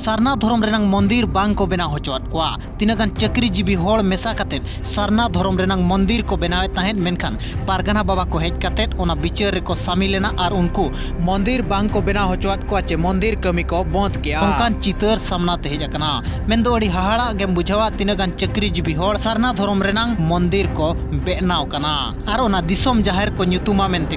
सारना धर्म मंदिर बांग को बेना होचोत कोआ तिनागान चाकरीजीवी होड़ मेसा कातेत सारना धर्म मंदिर को बनाए ताहेन मेनखान पारगाना बाबा को हेज कातेत ओना बिचार रे को लेना और उनको मंदिर बांग को बेना होचोत चे मंदिर कमी को बंद उनकान चितर सामना ते हेज अकना मेंदो अड़ी हाहाड़ा गेम बुझावा तिनागान चाकरीजीवी होड़ सारना धर्म मंदिर को बेनाव कना और ओना को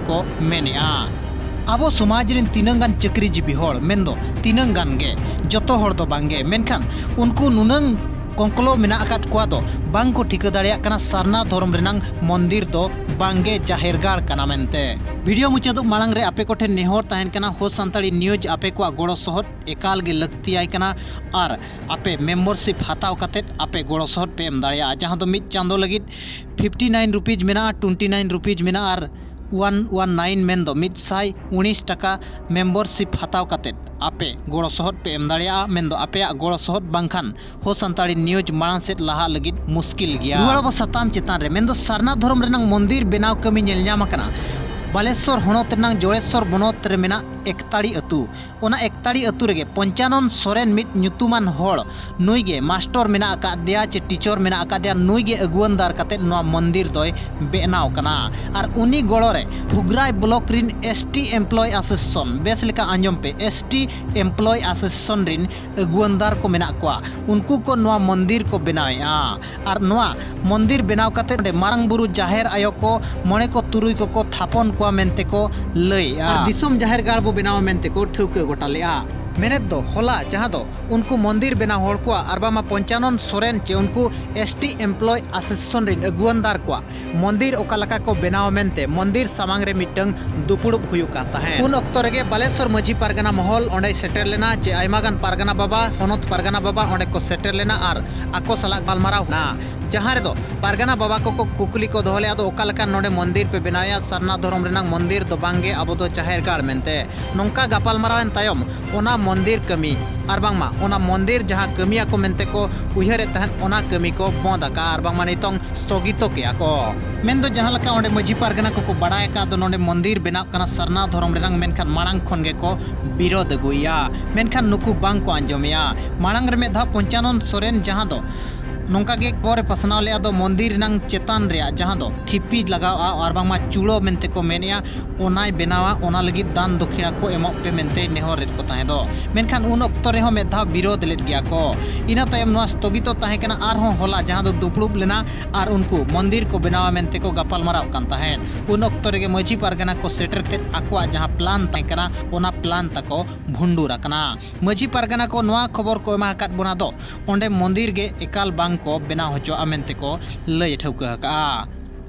को मेनेआ अब समाज रिन तीनंगान चक्रीजीवी हर मन तीनंगान गे जो हर दो बांगे मेनखान उनको नुनंग ᱠᱚᱝᱠᱞᱚ ᱢᱮᱱᱟᱜ ᱟᱠᱟᱫ ᱠᱚᱣᱟ ᱫᱚ ᱵᱟᱝᱠᱚ ᱴᱷᱤᱠᱟᱹ ᱫᱟᱲᱮᱭᱟᱜ ᱠᱟᱱᱟ ᱥᱟᱨᱱᱟ ᱫᱷᱚᱨᱚᱢ ᱨᱮᱱᱟᱝ ᱢᱚᱱᱫᱤᱨ ᱫᱚ ᱵᱟᱝᱜᱮ ᱡᱟᱦᱮᱨ ᱜᱟᱲ ᱠᱟᱱᱟ ᱢᱮᱱᱛᱮ ᱵᱷᱤᱰᱤᱭᱳ ᱢᱩᱪᱟᱹᱫᱚᱜ ᱢᱟᱲᱟᱝ ᱨᱮ ᱟᱯᱮ ᱠᱚᱴᱷᱮᱱ ᱱᱮᱦᱚᱨ ᱛᱟᱦᱮᱱ ᱠᱟᱱᱟ ᱦᱚ ᱥᱟᱱᱛᱟᱲᱤ ᱱᱤᱭᱩᱡᱽ ᱟᱯᱮ ᱠᱚᱣᱟᱜ ᱜᱚᱲᱚ ᱥᱚᱦᱚᱫ ᱮᱠᱟᱞ ᱜᱮ ᱞᱟᱹᱠᱛᱤᱭᱟᱭ ᱠᱟᱱᱟ ᱟᱨ ᱟᱯᱮ ᱢᱮᱢᱵᱟᱨᱥᱤᱯ ᱦᱟᱛᱟᱣ ᱠᱟᱛᱮᱫ ᱟᱯᱮ ᱜᱚᱲᱚ ᱥᱚᱦᱚᱫ ᱯᱮ ᱮᱢ ᱫᱟᱲᱮᱭᱟᱜᱼᱟ ᱡᱟᱦᱟᱸ ᱫᱚ ᱢᱤᱫ ᱪᱟᱸᱫᱳ ᱞᱟᱹᱜᱤᱫ ᱯᱷᱤᱯᱴᱤ ᱱᱟᱭᱤᱱ ᱨᱩᱯᱤᱡ ᱢᱮᱱᱟᱜᱼᱟ ᱴᱩᱭᱮᱱᱴᱤ ᱱᱟᱭᱤᱱ ᱨᱩᱯᱤᱡ ᱢᱮᱱᱟᱜᱼᱟ ᱟᱨ वन वन नाइन में दो मिड साई उन्नीस टका मेम्बरशिप हताव आपे गोड़ो सहद पे एम दाड़िया आपे गोड़ो सहद बांखान हो सानी न्यूज़ माड़ा सेट लहा लगिद मुश्किल गया रुआड़ो सताम चितान में सरना धर्म रेना मंदिर बनाव कमी बालेश्वर हनत जड़ेश्वर बनत ᱮᱠᱛᱟᱲᱤ ᱟᱹᱛᱩ ᱚᱱᱟ ᱮᱠᱛᱟᱲᱤ ᱟᱹᱛᱩ ᱨᱮᱜᱮ ᱯᱚᱧᱪᱟᱱᱚᱱ ᱥᱚᱨᱮᱱ ᱢᱤᱫ ᱧᱩᱛᱩᱢᱟᱱ ᱦᱚᱲ ᱱᱩᱭᱜᱮ ᱢᱟᱥᱴᱚᱨ ᱢᱮᱱᱟᱜ ᱟᱠᱟᱫᱮᱭᱟ ᱪᱮ ᱴᱤᱪᱟᱨ ᱢᱮᱱᱟᱜ ᱟᱠᱟᱫᱮᱭᱟ ᱱᱩᱭᱜᱮ ᱟᱹᱜᱩᱣᱟᱹᱱᱫᱟᱨ ᱠᱟᱛᱮᱫ ᱱᱚᱣᱟ ᱢᱚᱱᱫᱤᱨ ᱫᱚᱭ ᱵᱮᱱᱟᱣ ᱠᱟᱱᱟ ᱟᱨ ᱩᱱᱤ ᱜᱚᱲᱚᱨᱮ ᱦᱩᱜᱽᱨᱟᱭ ᱵᱞᱚᱠ ᱨᱤᱱ ᱮᱥ ᱴᱤ ᱮᱢᱯᱞᱚᱭ ᱮᱥᱳᱥᱤᱭᱮᱥᱚᱱ ᱵᱮᱥ ᱞᱮᱠᱟ ᱟᱸᱡᱚᱢ ᱯᱮ एस टी एम्प्लॉय एसोसिएशन रिन अगुवनदार को मेना को उनको को नवा मंदिर को बनाया और नवा मंदिर बनाव कते मारंग बुरु जाहेर आयो को मणे को तुरुई को को थापन को मेनते को लई दिसम जाहेर गाड़ बो बनाव मेनते ठौके गोटा लेआ मेनेत दो, होला, जहाँ दो। उनको मंदिर बना हड़ को पंचानन सोरेन चे उनको एसटी एम्प्लॉय एसोसिएशन रिन अगुवनदार को मंदिर ओकालका को बनाव मेनते मंदिर सामांग रे मिटंग दुपुड़ुब हुयुक कान ताहे उन अक्तो रेगे बालेश्वर मझी पारगाना महल, ओंडे सेटर लेना, चे आयमागान पारगाना बाबा पारगाना बाबा, ओंडे को सेटर लेना, आर आको ना जहाँ रेदो पारगाना बाबा को कुकली को दोहले आदो नोडे मंदिर पे बनाया, सरना धर्म मंदिर दो बांगे अब दो चाहेर गाड़ मेनते नोंका गापाल मारावेन तायम ओना मंदिर कमी। और बांगमा ओना मंदिर जहाँ कमिया को मेनते को उहरे तहन ओना कमी को बंद आका। और बांगमा नितोंग स्थगित किया को। मेन दो जहाँ लका ओंडे मझी पारगाना को को बड़ाय का दो नोडे मंदिर बनाव कना सरना धर्म रेनांग मेनखान मांग खन गे को विरोध अगुया मेनखान नुकु बांग को आंजमिया। मांग रे मेधा पंचानन सोरेन जहाँ दो नौका के पर पसनाव ले मंदिर नंग चेतान रे जहाँ दो और चूड़ो मेनते को मेनिया ओनाय बनावा ओना लगी दान दक्षिणा को एमोक पे नेहर रेट को ताहे दो उन अक्तो रे में धा विरोध लेट गया को इना तायम नवा स्थगित ताहे कना आर हो होला जहाँ दो लेना और उनको मंदिर को बनावा मेनते को गपाल कान ताहे उन अक्तो रे मझी पारगाना को सेटर के आकुआ जहाँ प्लान ताहे कना ओना प्लान तको भुंडूर अकना मझी पारगाना को नवा खबर को एमा काट बना दो ओंडे मंदिर गे एकाल बांग को बेना होचो मेनते को लय ठौका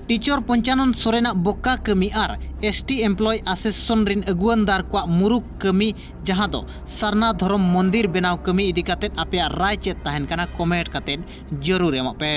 टीचर पंचानन सोरेना बोका कमी और एसटी एम्प्लॉय एसोसिएशन रिन अगुवनदार को मुरुक कमी जहाँ दो सरना धर्म मंदिर बनाव कमी इदी आपे राय चेत कमेंट ज़रूर एमो पे